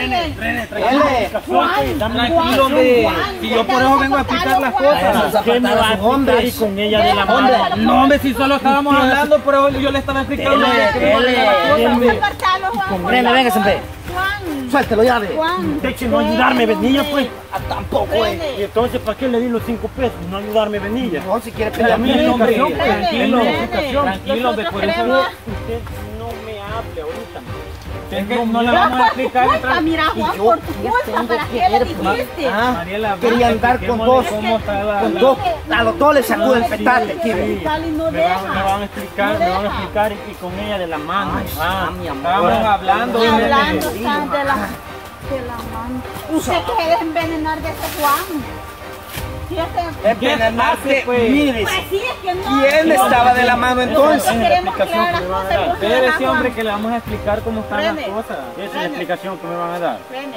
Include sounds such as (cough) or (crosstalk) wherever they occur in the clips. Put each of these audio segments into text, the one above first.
René, René, tranquilo. Hombre. Si yo por eso vengo a explicar las cosas. ¿Qué me va a y con ella de la Hombre, mano? No, hombre, si solo estábamos hablando, pero yo le estaba explicando. René, venga, siempre. Juan. Suéltelo ya, ve. Juan. No ayudarme, venilla, pues. Ah, Tampoco, eh. Y entonces, ¿para qué le di los cinco pesos? No ayudarme, venilla. No, si quiere pelear. Tranquilo, hombre. Tranquilo, Tranquilo, tranquilo. por eso no me hable. Es que no le vamos a explicar. culpa, mira, Juan, por tu culpa, ¿para que qué le dijiste? Ah, Mariela, quería andar con dos. ¿Cómo está la- Con dos. A los dos les sacó el petate, Sí, quiere. Cali no me, van, deja. me van a explicar, No me van a explicar y, con ella de la mano. Ay, ah, ah, mi amor. Estábamos hablando. De la, de la mano. Usted que debe envenenar de ese Juan. Este- Envenenarse, pues? mire. Pues sí, es que no. ¿Quién estaba de la mano entonces? Queremos explicación aclarar que las cosas. Pero ese hombre que le vamos a explicar cómo están las cosas. Esa es la explicación que me van a dar. René,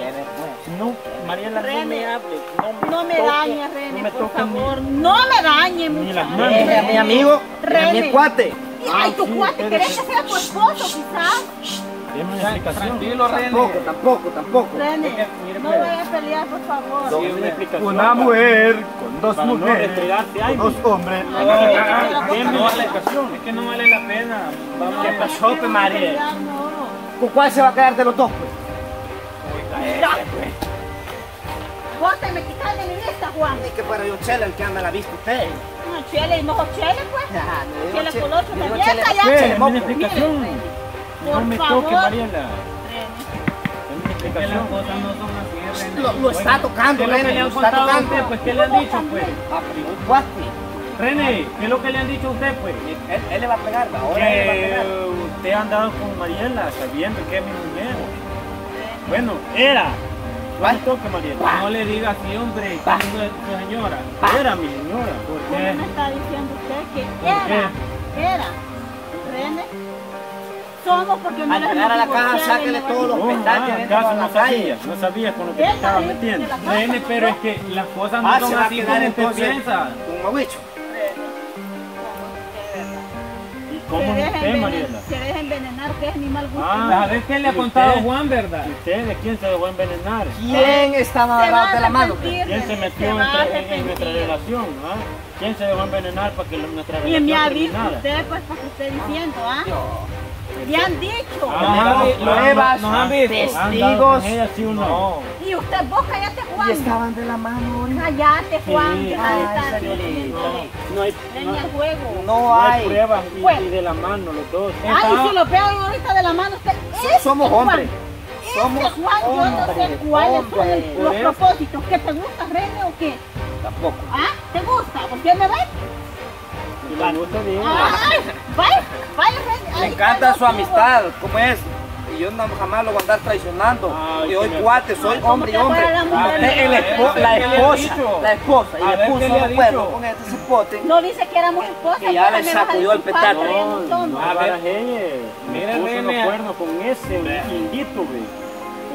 No, Mariela, no René. me hable. No me, No me toque, dañes, no René, me por favor. No me dañes, Ni las muchacho. manos. Eh, mi amigo, René. mi cuate. Ay, tu Ah, cuate. ¿querés que sea tu esposo, quizás? Una explicación. Tranquilo, René. Tampoco, tampoco, tampoco. René, mire, no pues. vayas a pelear, por favor. Deme una explicación. Una mujer con dos Para no mujeres, con dos hombres. Explicación. Es que no vale la pena. Vamos No, no pasó, pues, María. pelear, no. ¿Con cuál se va a quedar de los dos, pues? Vos te me quitas de mi vista, Juan. Que fuera yo Chela el que anda la vista usted. No, Chele, y mejor Chele, pues. Ah, Chele- con otro también. Chele- Esa ya, Mire, No Por me favor. toque, Mariela. René. Las cosas no son así, René. Lo, lo está tocando, ¿Qué es lo que René, le han está contado a tocando. usted? Pues, ¿qué le han dicho, pues? René, ¿qué es lo que le han dicho a usted, pues? Él, él le va a pegar, ahora él le va a pegar. usted ha andado con Mariela sabiendo que es mi mujer. Bueno, era. No me toque, Mariela. No le diga así, hombre. que es su señora. Era mi señora. ¿Por ¿Cómo qué? me está diciendo usted que ¿Por era? Era. René. Somos porque no Al les llegar a la caja, sáquele todos los no, No, sabía, no sabía con lo que te estaba metiendo. René, pero es que las cosas no Ah, son se va a así quedar como usted entonces piensa. con Mauricio. ¿Y Se cómo es usted, Mariela? se deja envenenar, que es mi mal gusto. Ah, A ver qué le ha ¿Y contado usted? Juan, ¿verdad? ¿Y usted de quién se dejó envenenar? ¿Quién estaba agarrado de la mano? ¿Quién se metió en, nuestra relación? ¿ah? ¿Quién se dejó envenenar para que nuestra Y me relación ha dicho terminara? usted, pues, para que esté diciendo, ¿ah? Me han dicho. Ah, vi- Pruebas, nos han visto. ¿Han dado testigos. no? Y usted, vos cállate, Y Juan. estaban de la mano. Cállate, Juan. Sí. que nadie está diciéndole. No hay, no, juego. No no hay pruebas y, Pues. y de la mano los dos. Ay, si lo pego ahorita de la mano, usted. Este somos Juan, hombres. Este Somos Juan, yo no sé cuáles son los propósitos. ¿Que te gusta, René, o qué? Tampoco. ¿Ah? ¿Te gusta? ¿Por qué me ves? Y la gusta bien. Ay, vaya, vaya, René. Me encanta su amistad, ¿cómo es? Y yo no, jamás lo voy a andar traicionando. Ay, y hoy cuate, soy hombre y hombre. la mujer. Usted, el espo- ¿Qué la le ha esposa, la esposa, y A le puso ¿qué le ha de acuerdo con este cipote. No dice que éramos esposas. Que ya le sacudió el. René, No, no A ver. Mira, Me puso René. los cuernos con ese indito, ve.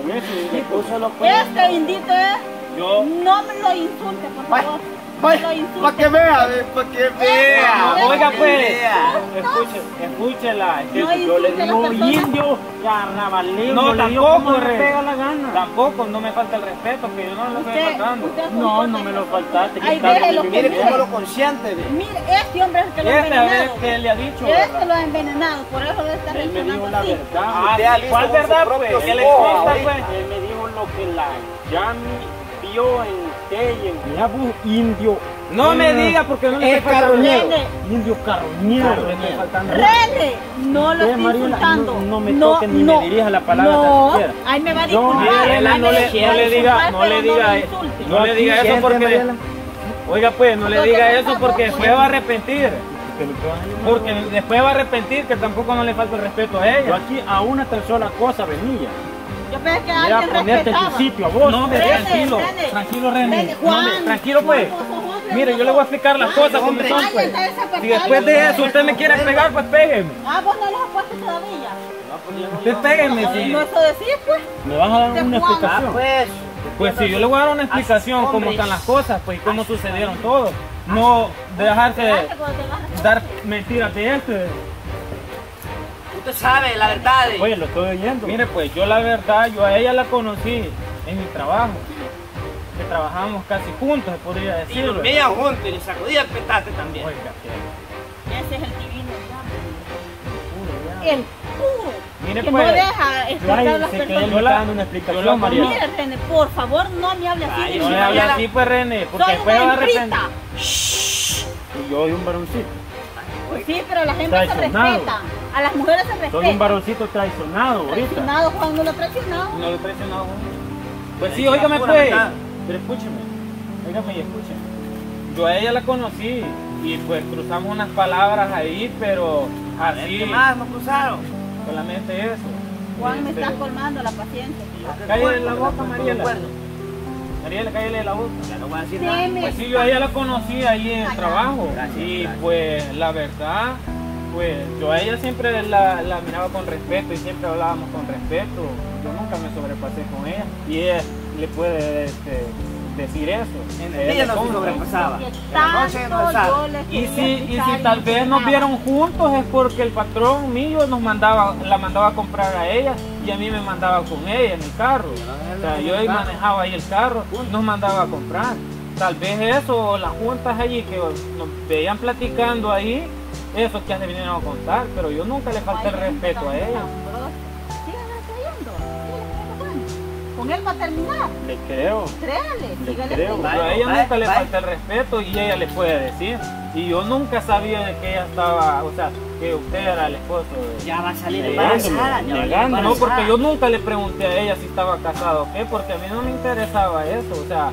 Con ese indito. Este indito es. Yo. No me lo insulte, por favor. Lo. Para que vea, para que vea. Oiga, que pues. vea. Escuche, escúchela. Es que No yo le digo indio, carnavalero. No, le digo tampoco, me pega la gana. Tampoco, no me falta el respeto, que yo no lo estoy faltando. No, no me lo faltaste. que que Mire cómo lo consiente, ve. Mire, este hombre es el que lo ha Este, a ver envenenado. qué le ha dicho, Este ¿verdad? lo ha envenenado, por eso me dijo reaccionando la así. Ah, ¿cuál verdad, propios pues? ¿Qué le ahorita. pues? Él me dijo lo que la Yami vio en usted y en indio. No me Ah, diga porque no le Es estoy faltando. Indio carroñero. René, no lo Usted, estoy insultando. no- me toque ni me dirija la palabra No, ay, me va a No, disculpar. No le- diga- no le diga-. No le diga eso porque. Oiga, pues, no le diga eso porque después va a arrepentir. Porque después va a arrepentir que tampoco no le falta el respeto a Yo ella. aquí a una tan sola cosa venía. Yo pensé que Era alguien ponerte en respetaba. tu sitio a vos. No, René, tranquilo. René. Tranquilo, René. René, No, tranquilo, pues. Hombre, Mire, yo le voy a explicar las Ay, cosas como hombre. son, pues. Si después de eso usted me quiere pegar, pues pégueme. Ah, vos no los has puesto todavía. Usted pégueme, No, sí. no eso decís, pues. Me vas a dar una Juan. Ah, explicación. pues. Pues sí, yo le voy a dar una explicación Así, cómo están las cosas, pues y cómo sucedieron todo. No dejarse dar mentiras de este. Usted sabe la verdad. de- Oye, lo estoy oyendo. Mire, pues yo la verdad, yo a ella la conocí en mi trabajo. Que trabajábamos casi juntos, se podría y decir. dormían juntos y le sacudía el petate también. Oiga, Ese es el divino ya. El puro. Mire, que pues, no deja explicar Ay, las personas. está dando una explicación, yo la María. Mire, René, por favor, no me hable así. Ay, de No le marido. así, pues René, porque Soy después va a arrepentir. Y yo soy un varoncito. Pues sí, pero la gente se respeta. A las mujeres se respetan. Soy un varoncito traicionado ahorita. Traicionado, Juan, no lo traicionado. No lo he traicionado. Pues sí, óigame pues. verdad. Pero escúcheme. Óigame y escúcheme. Yo a ella la conocí y pues cruzamos unas palabras ahí, pero así, ¿Qué más no cruzaron? solamente eso. Juan, me Este, estás colmando la paciencia. Cállale la boca, Mariela. Mariela, cállale la boca. Ya no voy a decir nada. Pues sí, yo a ella la conocí ahí en el trabajo. Gracias, y pues la verdad, pues yo a ella siempre la, la miraba con respeto y siempre hablábamos con respeto. Yo nunca me sobrepasé con ella. Y ella le puede este, decir eso. En Ella el no se sobrepasaba. Y si, y si tal vez nos vieron juntos es porque el patrón mío nos mandaba, la mandaba a comprar a ella y a mí me mandaba con ella en el carro. O sea, yo ahí manejaba ahí el carro, nos mandaba a comprar. Tal vez eso, o las juntas allí que nos veían platicando ahí, eso que se vinieron a contar, pero yo nunca le falté el respeto a ella. Con él va a terminar. Le creo. Créale, Le creo. Creyendo. a ella Bye, nunca le falta el respeto y ella le puede decir. Y yo nunca sabía de que ella estaba, o sea, que usted era el esposo de Ya va a salir Negándome, embarazada. negándome. No, porque yo nunca le pregunté a ella si estaba casado o qué, porque a mí no me interesaba eso, o sea,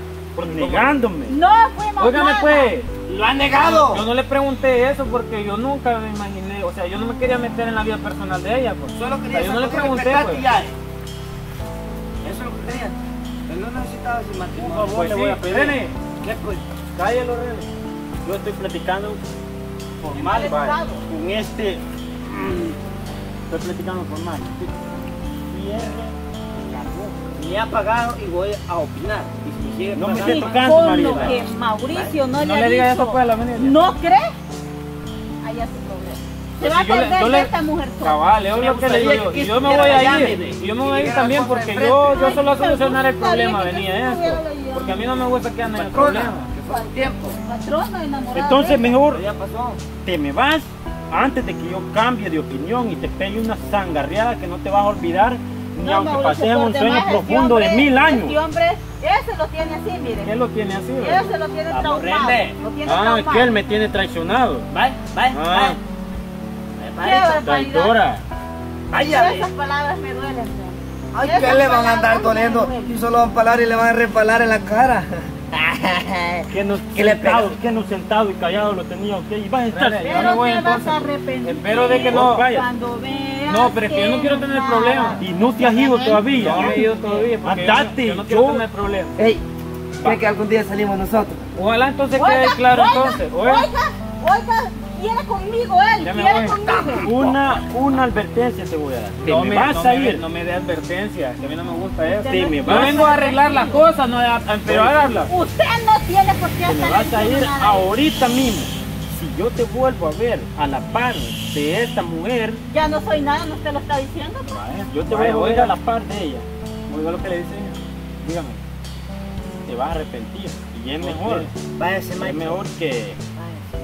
Negándome. No fuimos Óigame nada. pues, ¡Lo han negado! yo no le pregunté eso porque yo nunca me imaginé, o sea, yo no me quería meter en la vida personal de ella, pues. Solo O quería sea, yo no le pregunté, pues. ya. Eso es lo que quería. Él no necesitaba sin matrimonio. Por favor, Pues le sí, voy a pedir. René, ¿Qué pues? cállalo, René. Yo estoy platicando formal con este. mm, Estoy platicando formal. Cierre. Ni ha pagado y voy a opinar. Y si me sigue No me pagando- esté tocando, con María. lo que Mauricio no, No le le ha digas dicho, eso pues a la. ¿No cree? Allá su problema. Se Pues va a perder yo de le- esta mujer sola. Cabal, es Me lo que le digo yo. que Y yo me voy a ir. Y yo me voy a ir también porque yo, yo solo a solucionar el problema venía allá. Porque a mí no me gusta que anden en fue un tiempo. Entonces mejor te me vas antes de que yo cambie de opinión y te pegue una zangarreada que no te vas a olvidar ni No, aunque Mauricio, pases por un sueño este profundo de hombre- mil años. Este hombre, ese lo tiene así, mire. ¿Qué lo tiene así? verdad? Ese lo tiene traumado. Lo tiene Ah, traumado. que él me tiene traicionado. Vaya, vaya, Ah. vaya. Traidora. Vaya. Esas palabras me duelen. Ay, ¿qué le van a andar doliendo? Y solo van a palar y le van a repalar en la cara. (laughs) Que no ¿Qué le sentado, pega? que no sentado y callado lo tenía, ok. Y vas a estar. Pero te vas a arrepentir. Espero de que no. Vaya. Cuando veas No, pero es que yo no quiero tener problemas. Y no te has ido todavía. No me he ido todavía Andate, yo no quiero yo- tener problemas. Ey, ¿cree que algún día salimos nosotros? Ojalá entonces Oiga, quede claro oiga, entonces. Oiga, Oiga, oiga, quiere conmigo él, Ya me quiere voy. conmigo. Una, una advertencia te voy a dar. Te no me vas no a me- ir. no me dé advertencias, que a mí no me gusta eso. Te me Yo vengo a arreglar las cosas, no a, a empeorarlas. Usted no tiene por qué Te me estar vas a ir ahorita mismo. Si yo te vuelvo a ver a la par de esta mujer, Ya no soy nada, no te lo está diciendo. yo te voy Vaya, a ver a la par de ella. Oiga lo que le dice ella. Dígame, te vas a arrepentir. Y es mejor, Váyase, es mejor que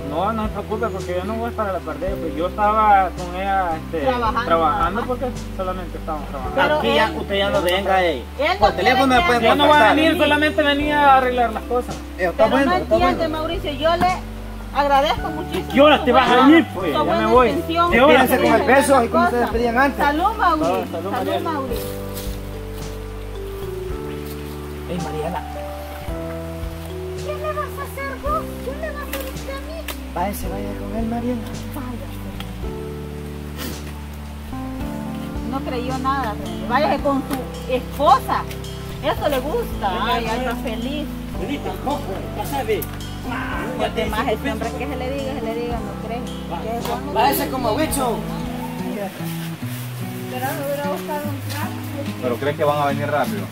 No, no se preocupe porque yo no voy para la pérdida. Pues yo estaba con ella este, Trabajando, trabajando porque solamente estábamos trabajando. Pero Aquí ya, usted ya no venga. Él no Por teléfono me pueden Yo no voy a venir, solamente venía a arreglar las cosas. Pero bueno, no entiende, bueno. Mauricio, yo le agradezco muchísimo. ¿Y qué hora te vas a venir, pues? Ya me voy. ¿Qué hora? Con el beso, así como se Cosa. despedían antes. Salud, Mauricio. Salud, salud. Mauricio. Ey, Mariela, ¿Qué le vas a hacer vos? ¿Qué le vas a hacer usted a mí? váyase, vaya con él, Mariela. Váyase. No creyó nada. Váyase con su esposa. Eso le gusta. Ay, ay, está feliz. Ya sabes. Por demás, ese hombre que se le diga, se le diga, no cree. Que es bueno. Váyase como bicho. Pero voy a buscar un trapo. ¿Pero crees que van a venir rápido?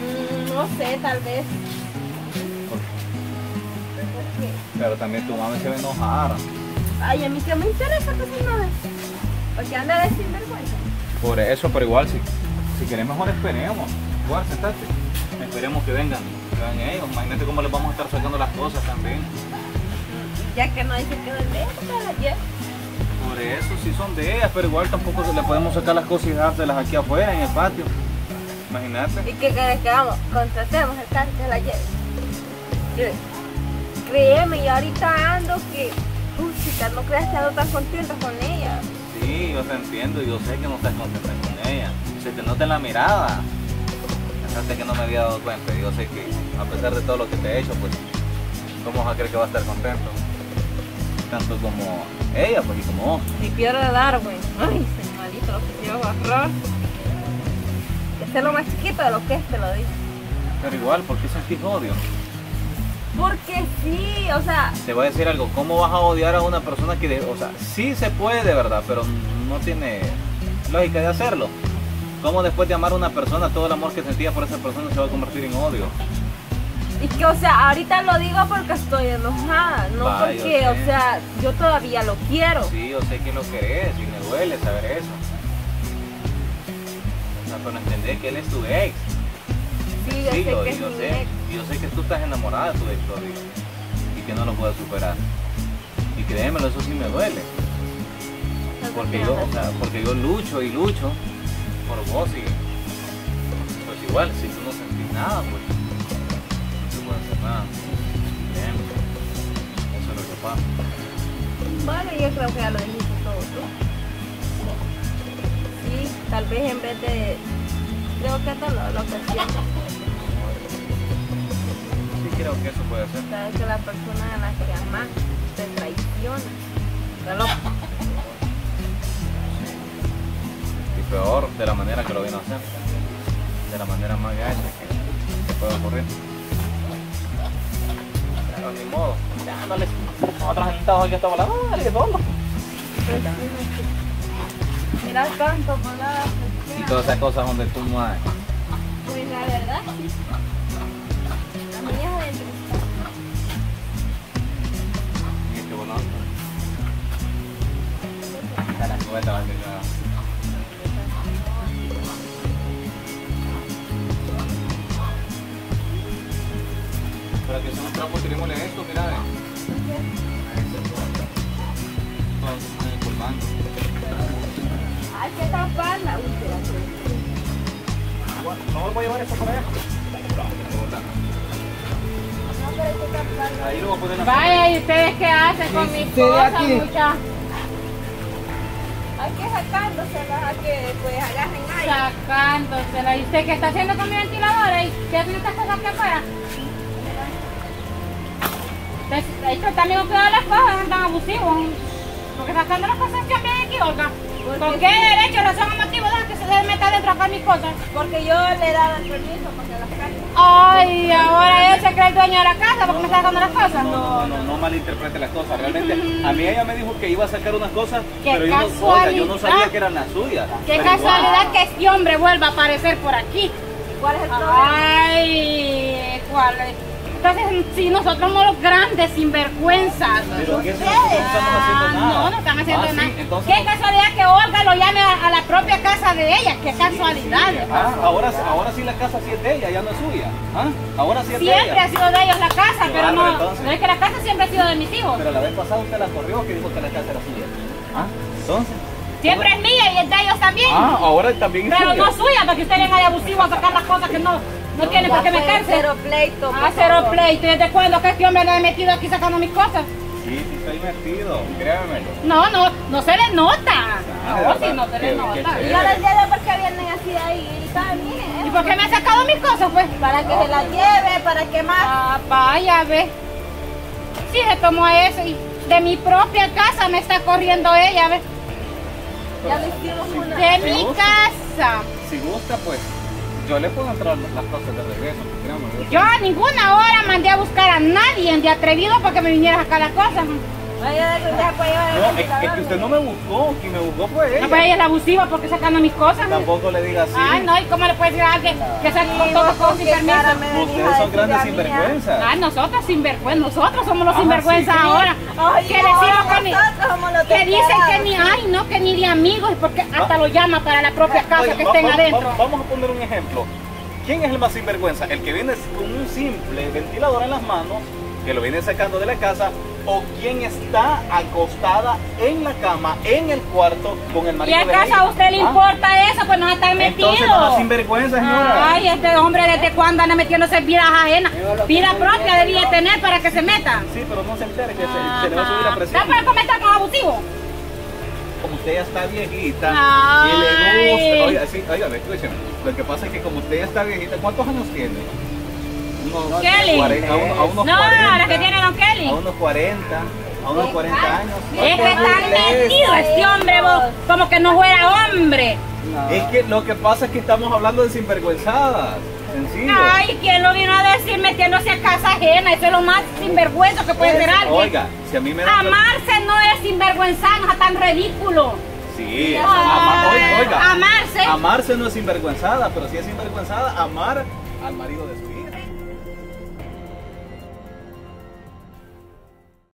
Mm, No sé, tal vez. Pero también tu mamá se va a enojar. Ay, a mí que me interesa que se no Porque anda de sinvergüenza. Por eso, pero igual, si, si querés mejor esperemos. Igual, sentate. Esperemos que vengan, que vengan ellos. Imagínate cómo les vamos a estar sacando las cosas también. Ya que no dice que es de ella, la lleva. Por eso sí son de ellas, pero igual tampoco se le podemos sacar las cosas y dejárselas aquí afuera, en el patio. Imagínate. ¿Y qué querés que hagamos? Contratemos el carro que la lleve. Créeme, yo ahorita ando que, chica, no creas que ando tan contenta con ella. Sí, yo te entiendo, yo sé que no estás contenta con ella. Se te nota en la mirada. Pensaste que no me había dado cuenta. Yo sé que a pesar de todo lo que te he hecho, pues, ¿cómo vas a creer que va a estar contento? Tanto como ella, pues, y como vos. Mi piedra de dar, güey. Ay, ese lo que quiero agarrar. Este es lo más chiquito de lo que es, te lo digo. Pero igual, ¿por qué sentís odio? Porque sí, o sea, Te voy a decir algo, ¿cómo vas a odiar a una persona que, de- o sea, sí se puede de verdad, pero no tiene lógica de hacerlo? ¿Cómo después de amar a una persona, todo el amor que sentías por esa persona se va a convertir en odio? y que, o sea, ahorita lo digo porque estoy enojada, no porque, o sea, yo todavía lo quiero. Sí, yo sé que lo querés y me duele saber eso. O sea, pero entender que él es tu ex. Sí, yo Sí, sé que y es yo mi sé, ex. yo sé que tú estás enamorada de tu ex todavía y que no lo puedes superar. Y créemelo, eso sí me duele. Porque yo, o sea, porque yo lucho y lucho por vos y pues igual, si tú no sentís nada, pues no se puede hacer nada. Créeme. Eso es lo que pasa. Bueno, yo creo que ya lo dijiste todo tú. Sí, tal vez en vez de... Creo que esto es lo, lo que siento. Sí creo que eso puede ser. Sabes que la persona a la que amas te traiciona. Está loco. Peor de la manera que lo vino a hacer. De la manera más gacha que, que puede ocurrir. Pero ni modo. Les. Nosotros sentados aquí hasta volar. Dale, todo. Mira tanto, palabras. Y todas esas cosas donde tú no hay. Pues la verdad, sí. La mía es adentro. Y bolón. Está la cubeta, va a Para que son trapos, tirémosle esto, mira. colgando. Hay que taparla. No voy a llevar eso para allá. Que. Ahí lo voy a poner Vaya, ¿y ustedes qué hacen con mis cosas, muchachos? Hay que sacándosela a que pues agarren aire. Sacándosela. ¿Y usted qué está haciendo con mi ventilador? ¿Y qué estas cosas aquí afuera? Entonces, Esto también con cuidado las cosas, no tan abusivos. Porque sacando las cosas que aquí, Olga. ¿Con qué derecho, razón o motivo da que se debe meter dentro acá mis cosas? Porque yo le he dado el permiso para que las. Ay, ahora él se cree el dueño de la casa porque me está sacando las cosas. No, no, no, no malinterprete las cosas. Realmente, a mí ella me dijo que iba a sacar unas cosas, Qué pero yo no, oiga, yo no sabía que eran las suyas. Qué Pero casualidad igual. que este hombre vuelva a aparecer por aquí. ¿Cuál es el problema? Ay, ¿cuál es? Entonces, si nosotros somos los grandes sinvergüenzas. Pero nosotros no estamos haciendo Ah, nada. No, no están haciendo Ah, sí, nada. entonces, Qué casualidad que Olga lo llame a, a la propia casa de ella. Qué casualidad. Sí, ah, ahora, ahora sí la casa sí es de ella, ya no es suya. ¿Ah? Ahora sí es de Siempre ella. ha sido de ellos la casa, pero no, entonces. no es que la casa siempre ha sido de mis hijos. Pero la vez pasada usted la corrió que dijo que la casa era suya. ¿Ah? Entonces. Siempre es mía y es de ellos también. Ah, ahora también es pero suya. no suya, porque usted viene de abusivo a sacar las cosas que no, no tiene por qué meterse. Cero pleito. Ah, cero favor. pleito. ¿Y desde cuándo que este hombre le ha metido aquí sacando mis cosas? Sí, sí estoy metido, créamelo. No, no, no se le nota. Ah, No, sí, no se le nota. Y yo les llevo porque vienen así de ahí. Bien. ¿Y por qué me ha sacado mis cosas, pues? Para que se la lleve, para que más. Ah, vaya, ve. Sí, se tomó eso y de mi propia casa me está corriendo ella, ve. Ya le hicimos una. De ¿Te mi gusta? casa. Si gusta, pues yo le puedo entrar las cosas de regreso, créamelo. Yo a ninguna hora mandé a buscar a nadie de atrevido para que me viniera a sacar las cosas. No, es, es que usted no me buscó, quien me buscó fue No, ella. pues ella es abusiva porque sacando mis cosas. Tampoco le diga así. Ay, no, ¿y cómo le puede decir a alguien que saque con todo con sin permiso? Ustedes son grandes sinvergüenzas. Ay, nosotros sinvergüenza, nosotros somos los Ajá, sinvergüenzas sí. ahora. Ay, que no, decimos que dicen que ni ay, no, que ni de amigos, porque hasta Ah. lo llama para la propia casa Oiga, que estén va- adentro. va- vamos a poner un ejemplo. ¿Quién es el más sinvergüenza? ¿El que viene con un simple ventilador en las manos, que lo viene sacando de la casa, o quien está acostada en la cama, en el cuarto, con el ¿Y marido de acaso a usted le ¿Ah? importa eso? Pues nos están Entonces metidos. no sinvergüenza, señora. Ay, este hombre desde cuándo anda metiéndose en vidas ajenas. Vida propia debía tener para que se meta. Sí, pero no se entere que se, se le va a subir la presión. ¿No puede comentar con abusivo? Como usted ya está viejita Ay. y le gusta. Oiga, sí, oiga, escúcheme. Lo que pasa es que como usted ya está viejita, ¿cuántos años tiene? Unos Kelly. 40, a unos, a unos No, 40. la que tiene Don Kelly. A unos 40, a unos 40 años. Es que está metido este hombre, vos, como que no fuera hombre. Es que lo que pasa es que estamos hablando de sinvergüenzadas. Sencillo. Ay, ¿quién lo vino a decir metiéndose a casa ajena? Eso es lo más sinvergüenza que puede ser alguien. Oiga, si a mí me. Amarse no es sinvergüenza, no es tan ridículo. Sí, ama- oiga, oiga. amarse. Amarse no es sinvergüenzada, pero sí es sinvergüenzada amar al marido de su.